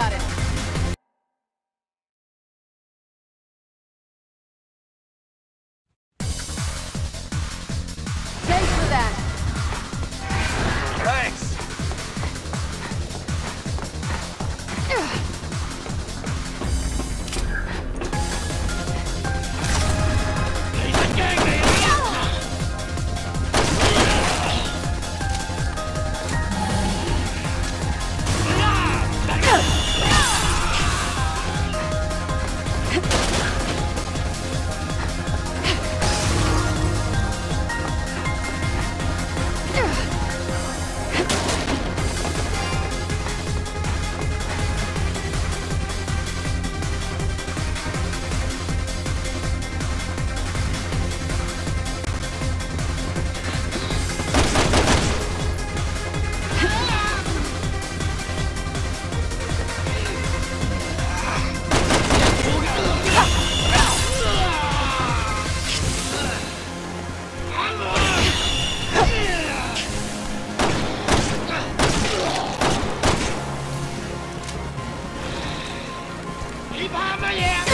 got it. keep behind my ass.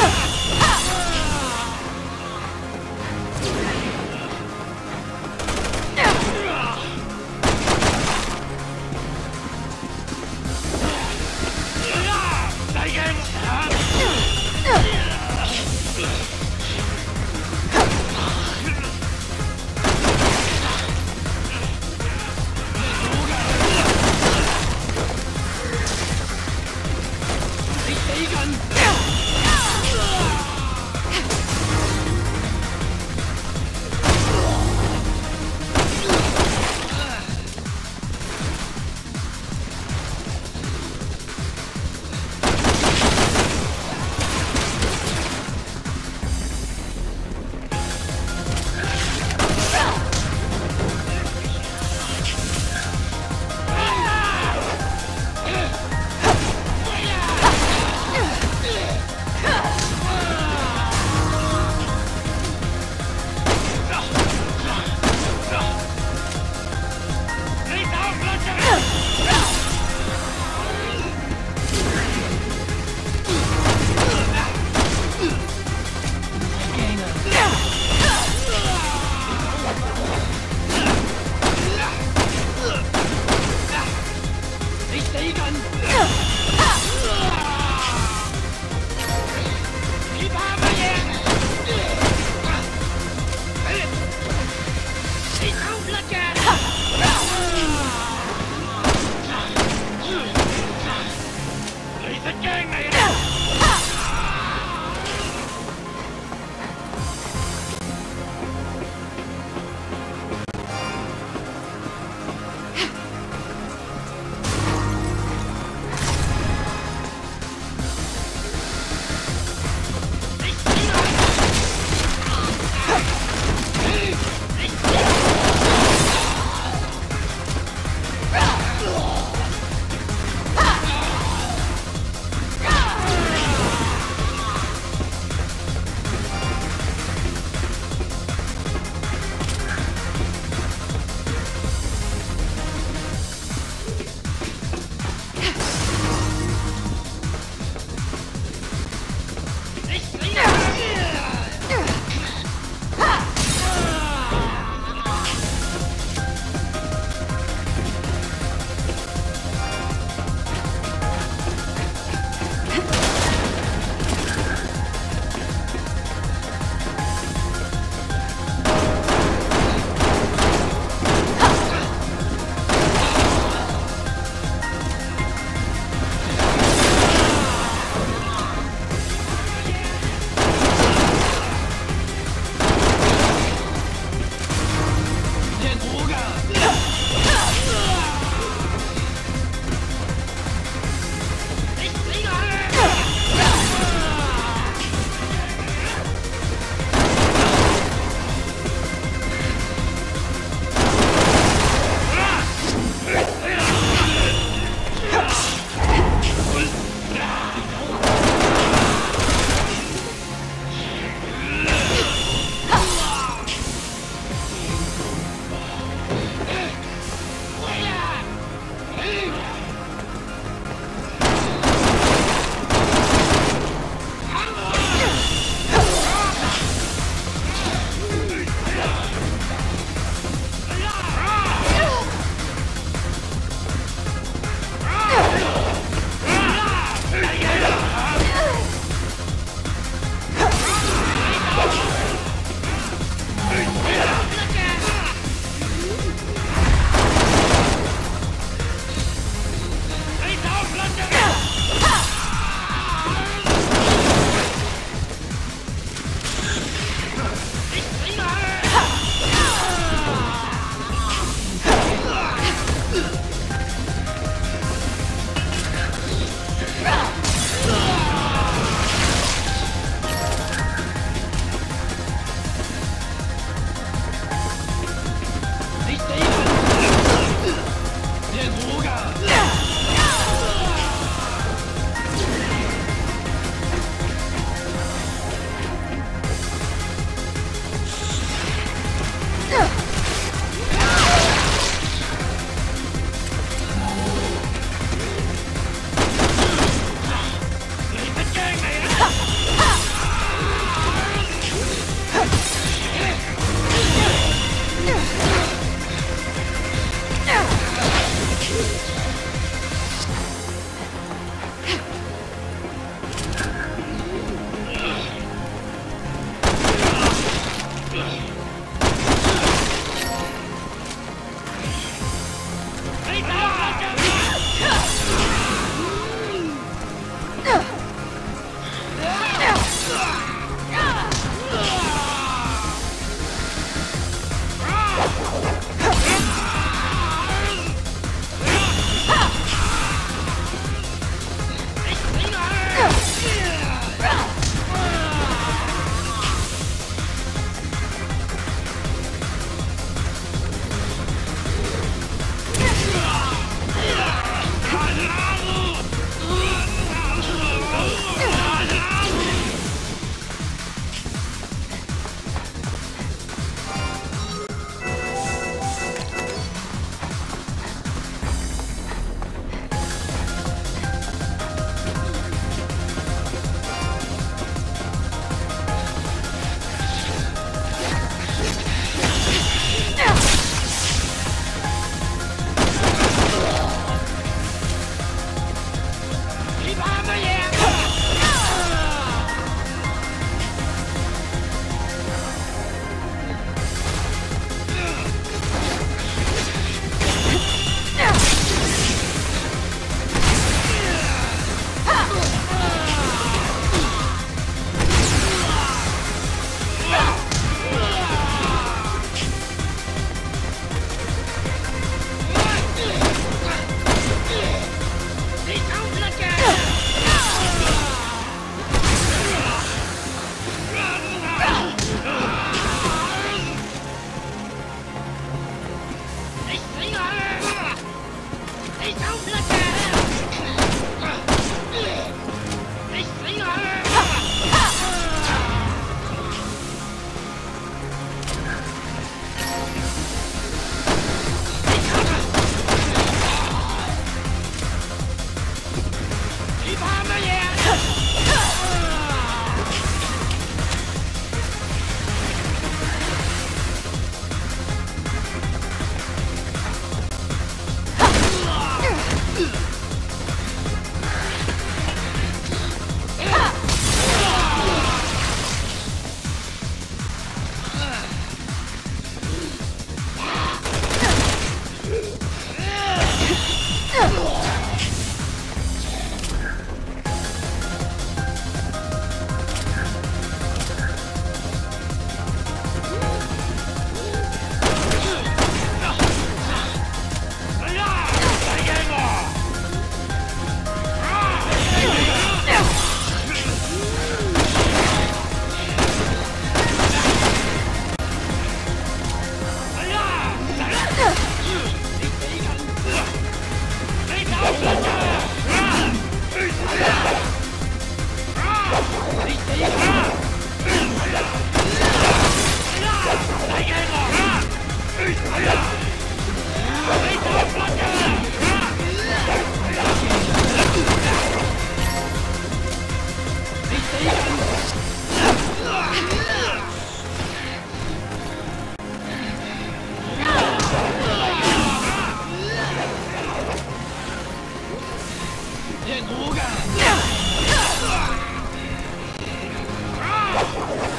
Renuga!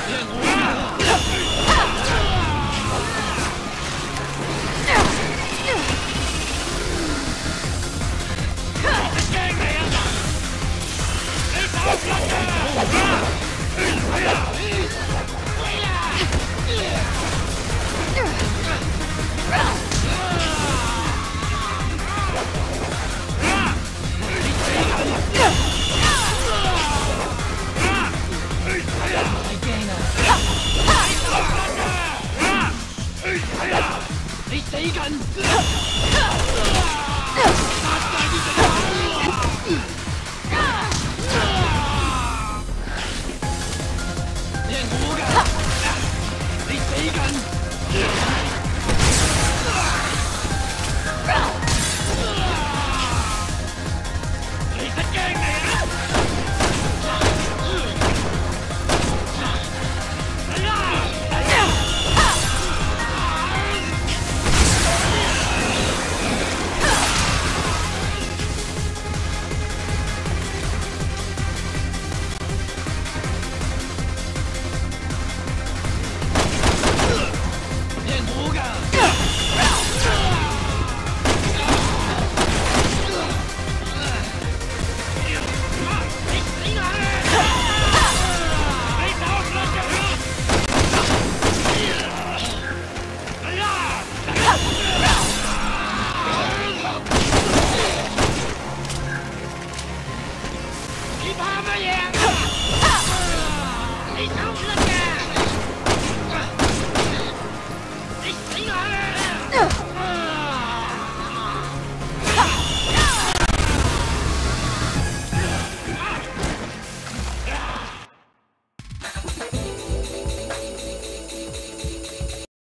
Renuga!